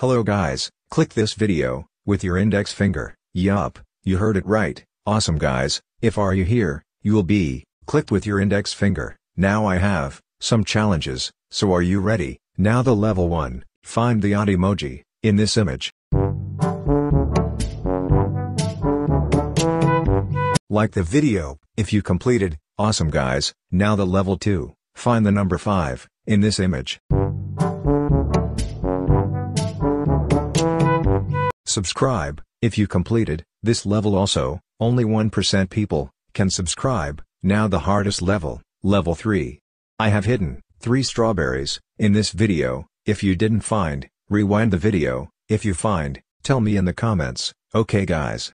Hello guys, click this video, with your index finger, yup, you heard it right, awesome guys, if are you here, you will be, clicked with your index finger, now I have, some challenges, so are you ready, now the level 1, find the odd emoji, in this image. Like the video, if you completed, awesome guys, now the level 2, find the number 5, in this image. Subscribe, if you completed, this level also, only 1% people, can subscribe, now the hardest level, level 3. I have hidden, 3 strawberries, in this video, if you didn't find, rewind the video, if you find, tell me in the comments, okay guys.